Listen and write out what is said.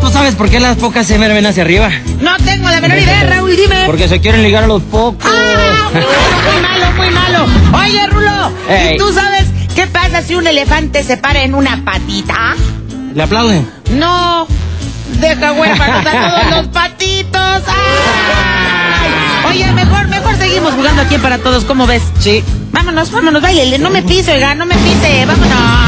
¿tú sabes por qué las focas se ven hacia arriba? No tengo la menor idea, Raúl, dime. Porque se quieren ligar a los focos. Ah, muy malo, muy malo. Oye, Rulo, ¿y tú sabes qué pasa si un elefante se para en una patita? ¿Le aplauden? No, deja huérfanos a todos los patitos. ¡Ay! Oye, mejor, mejor seguimos jugando aquí para todos, ¿cómo ves? Sí. Vámonos, vámonos, bailele, no me pise, oiga, no me pise, vámonos.